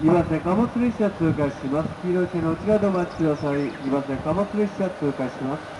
岩瀬貨物列車通過します。黄色い線の内側でお待ちください。岩瀬貨物列車通過します。